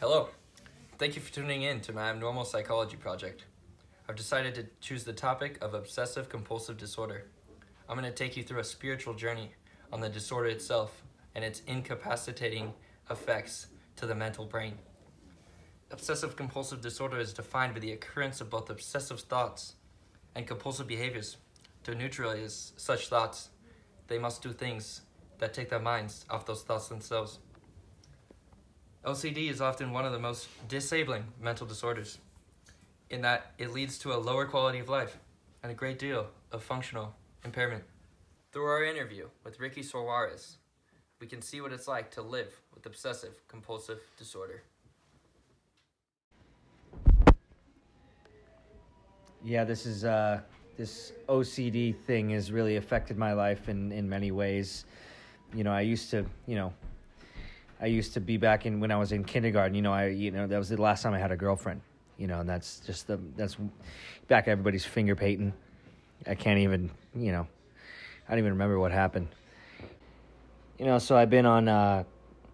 Hello. Thank you for tuning in to my Abnormal Psychology Project. I've decided to choose the topic of obsessive compulsive disorder. I'm going to take you through a spiritual journey on the disorder itself and its incapacitating effects to the mental brain. Obsessive compulsive disorder is defined by the occurrence of both obsessive thoughts and compulsive behaviors. To neutralize such thoughts, they must do things that take their minds off those thoughts themselves. OCD is often one of the most disabling mental disorders in that it leads to a lower quality of life and a great deal of functional impairment. Through our interview with Ricky Suarez, we can see what it's like to live with obsessive compulsive disorder. Yeah, this is uh, this OCD thing has really affected my life in in many ways. You know, I used to, you know, I used to be back in when I was in kindergarten. You know, I you know that was the last time I had a girlfriend. You know, and that's just the that's back everybody's finger painting. I can't even you know, I don't even remember what happened. You know, so I've been on uh,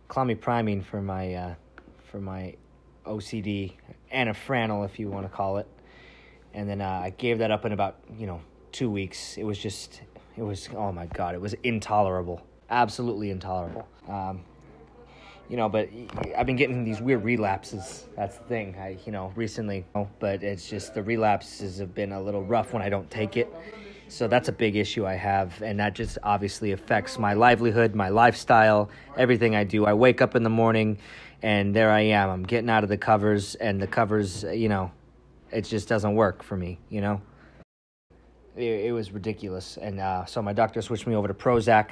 clomipramine for my uh, for my OCD, anafranil if you want to call it and then uh, I gave that up in about you know two weeks. It was just it was oh my god, it was intolerable, absolutely intolerable. Um, you know, but I've been getting these weird relapses. That's the thing. I you know recently, but it's just the relapses have been a little rough when I don't take it. So that's a big issue I have, and that just obviously affects my livelihood, my lifestyle, everything I do. I wake up in the morning, and there I am. I'm getting out of the covers, and the covers, you know, it just doesn't work for me, you know? It, it was ridiculous. And uh, so my doctor switched me over to Prozac.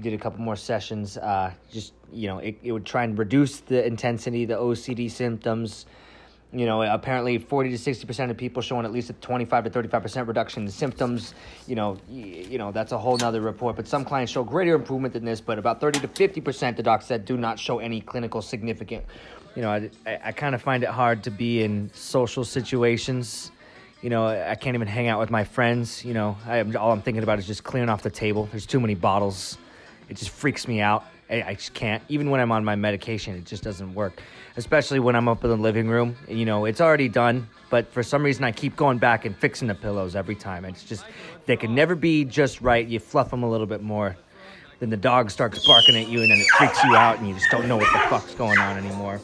We did a couple more sessions. Uh, just, you know, it, it would try and reduce the intensity, the OCD symptoms. You know, apparently 40 to 60% of people showing at least a 25 to 35% reduction in symptoms. You know, you know, that's a whole nother report. But some clients show greater improvement than this, but about 30 to 50%, the doc said, do not show any clinical significant you know, I, I, I kind of find it hard to be in social situations. You know, I can't even hang out with my friends. You know, I, all I'm thinking about is just clearing off the table. There's too many bottles. It just freaks me out. I, just can't. Even when I'm on my medication, it just doesn't work. Especially when I'm up in the living room. You know, it's already done, but for some reason, I keep going back and fixing the pillows every time. It's just, they can never be just right. You fluff them a little bit more. Then the dog starts barking at you, and then it freaks you out, and you just don't know what the fuck's going on anymore.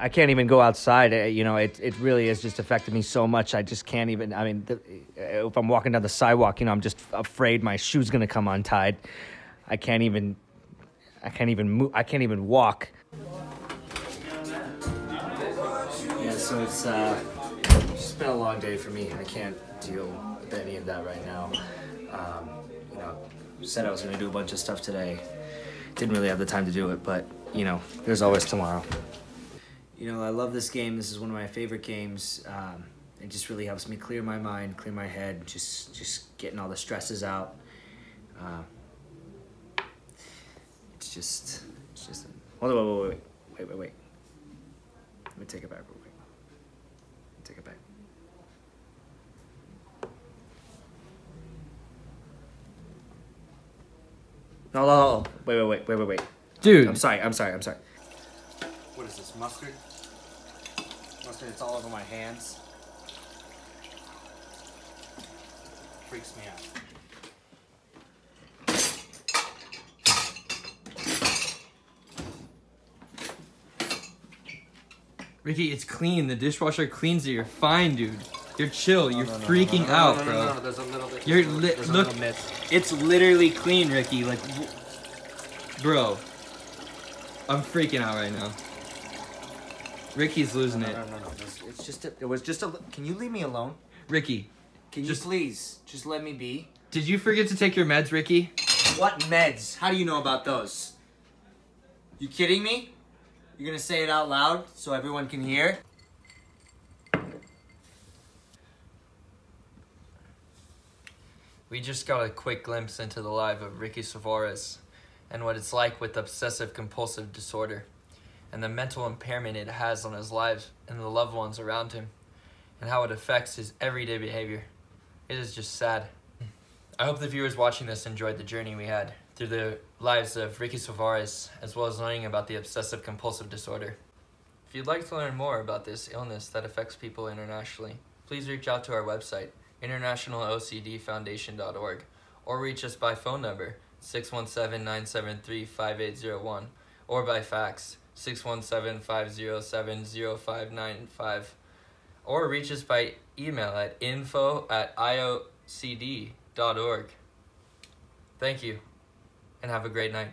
I can't even go outside. Uh, You know, it it really has just affected me so much. I just can't even. I mean, the, uh, if I'm walking down the sidewalk, you know, I'm just afraid my shoe's gonna come untied. I can't even. I can't even move. I can't even walk. Yeah, so it's uh, it's been a long day for me. I can't deal with any of that right now. Um, you know, said I was gonna do a bunch of stuff today. Didn't really have the time to do it, but you know, there's always tomorrow. You know, I love this game. This is one of my favorite games. Um, it just really helps me clear my mind, clear my head, just just getting all the stresses out. Uh, it's just, it's just. Hold on, wait, wait, wait, wait, wait. Let me take it back real quick. Take it back. No, no, no. Wait, wait, wait, wait, wait, wait. Dude, I'm sorry. I'm sorry. I'm sorry. Is this mustard? Mustard. It's all over my hands. Freaks me out. Ricky, it's clean. The dishwasher cleans it. You're fine, dude. You're chill. You're No, no, no, freaking no, no, out, bro. There's a little bit. You're li- look-. It's literally clean, Ricky. Like, bro, I'm freaking out right now. Ricky's losing No, it. no, no, no. It's, it's just. A, it was just a. li- Can you leave me alone? Ricky, Can Just- you please just let me be? did you forget to take your meds, Ricky? What meds? How do you know about those? You kidding me? You're gonna say it out loud so everyone can hear? We just got a quick glimpse into the life of Ricky Suarez and what it's like with obsessive compulsive disorder and the mental impairment it has on his lives and the loved ones around him and how it affects his everyday behavior. It is just sad. I hope the viewers watching this enjoyed the journey we had. through the lives of Ricky Suarez, as well as learning about the obsessive compulsive disorder. If you'd like to learn more about this illness that affects people internationally, please reach out to our website, internationalocdfoundation.org, or reach us by phone number 617 973 5801 or by fax 617 507 0595 or reach us by email at info at iocd.org. Thank you and have a great night.